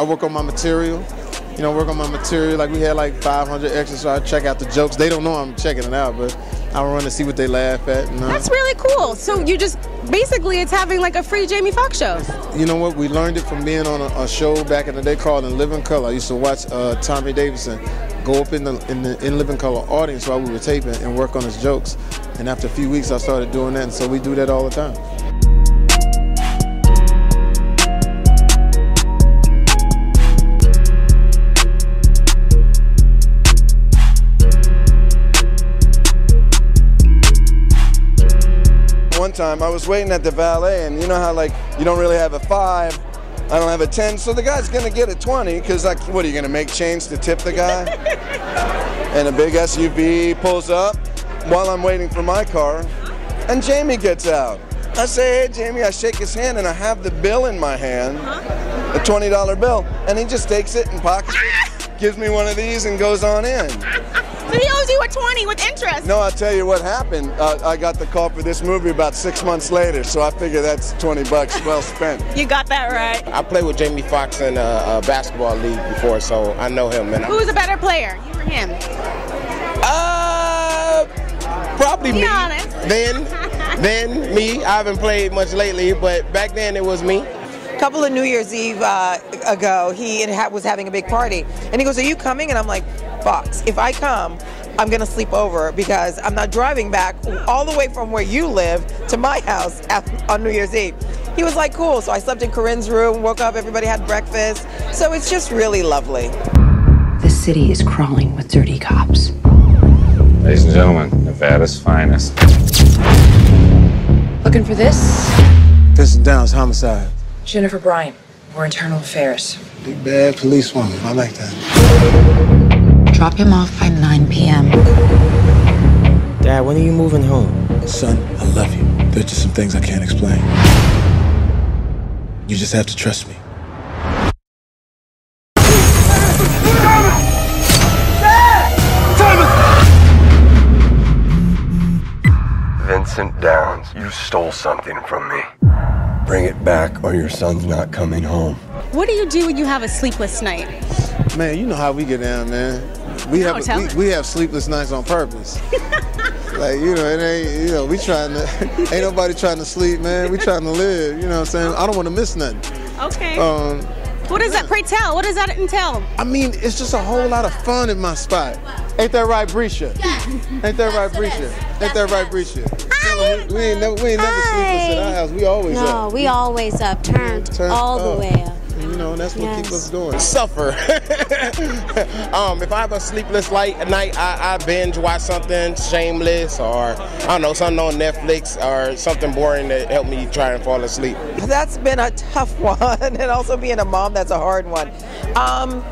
I work on my material. You know, work on my material. Like we had like 500 extras, so I check out the jokes. They don't know I'm checking it out, but I run to see what they laugh at. And, uh, That's really cool. So you just basically it's having like a free Jamie Foxx show. You know what? We learned it from being on a, a show back in the day called In Living Color. I used to watch uh, Tommy Davidson go up in the in the In Living Color audience while we were taping and work on his jokes. And after a few weeks, I started doing that, and so we do that all the time. One time I was waiting at the valet, and you know how like you don't really have a five, I don't have a ten, so the guy's gonna get a twenty because like what are you gonna make change to tip the guy? and a big SUV pulls up while I'm waiting for my car, and Jamie gets out. I say, hey Jamie, I shake his hand and I have the bill in my hand, uh-huh. a twenty dollar bill, and he just takes it and pockets it, gives me one of these and goes on in. So he owes you a 20 with interest. No, I'll tell you what happened. Uh, I got the call for this movie about six months later, so I figure that's 20 bucks well spent. You got that right. I played with Jamie Foxx in a, a basketball league before, so I know him. And Who's a better player, you or him? uh, probably Be me. honest. Then, then me. I haven't played much lately, but back then it was me. A couple of New Year's Eve uh, ago, he had, was having a big party, and he goes, "Are you coming?" And I'm like, "Foxx, if I come, I'm gonna sleep over because I'm not driving back all the way from where you live to my house at, on New Year's Eve." He was like, "Cool." So I slept in Corinne's room, woke up, everybody had breakfast. So it's just really lovely. The city is crawling with dirty cops. Ladies and gentlemen, Nevada's finest. Looking for this? Vincent Downs homicide. Jennifer Bryant. We're internal affairs. Big bad police woman. I like that. Drop him off by 9 p.m. Dad, when are you moving home? Son, I love you. There's just some things I can't explain. You just have to trust me. Vincent Downs, you stole something from me. Bring it back or your son's not coming home. What do you do when you have a sleepless night? Man, you know how we get down, man. We No, have tell we, me. we have sleepless nights on purpose. like you know, it ain't you know we trying to ain't nobody trying to sleep, man. We trying to live. You know what I'm saying? I don't want to miss nothing. Okay. Um, what does that, pray tell, what does that entail? I mean, it's just a whole lot of fun in my spot. Ain't that right, Brescia? Ain't that right, Brescia? Ain't that right, Brescia? We, we ain't never we ain't never sleepless at our house. We always No, up. we always up, turned, Turned all up. the way up. You know, that's what keeps us going. Suffer. um, if I have a sleepless light at night, I, I binge watch something shameless or I don't know something on Netflix or something boring that help me try and fall asleep. That's been a tough one, and also being a mom, that's a hard one. Um,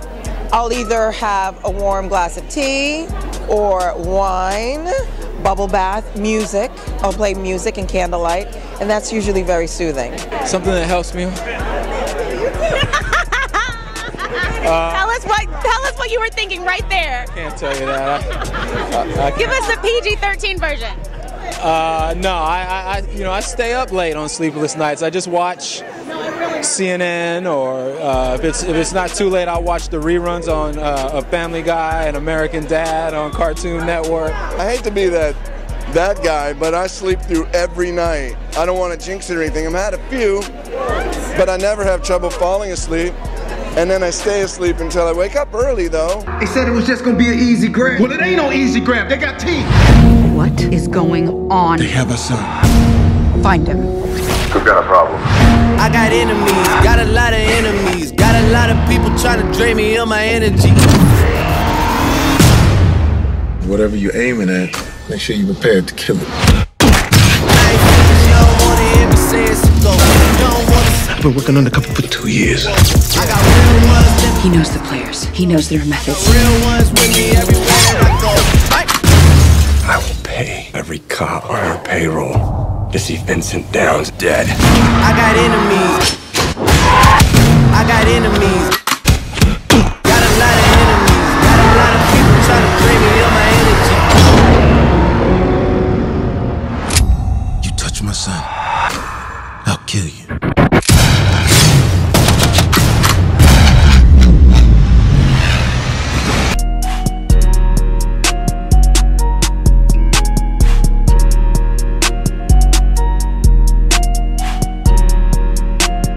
I'll either have a warm glass of tea or wine, bubble bath, music. I'll play music and candlelight, and that's usually very soothing. Something that helps me. Tell us what tell us what you were thinking right there. Can't tell you that. I, I, I Give us the PG-13 version. Uh, no, I, I, I, you know, I stay up late on sleepless nights. I just watch CNN, or uh, if it's if it's not too late, I'll watch the reruns on uh, a Family Guy and American Dad on Cartoon Network. I hate to be that that guy, but I sleep through every night. I don't want to jinx it or anything. I've had a few, but I never have trouble falling asleep. And then I stay asleep until I wake up early, though. They said it was just gonna be an easy grab. Well, it ain't no easy grab. They got teeth. What is going on? They have a son. Find him. We've got a problem. I got enemies, got a lot of enemies, got a lot of people trying to drain me of my energy. Whatever you're aiming at, make sure you're prepared to kill it. been working undercover for two years. He knows the players. He knows their methods. I will pay every cop on our payroll to see Vincent Downs dead. I got enemies. I got enemies. Got a lot of enemies. Got a lot of people trying to drain me of my energy. You touch my son, I'll kill you.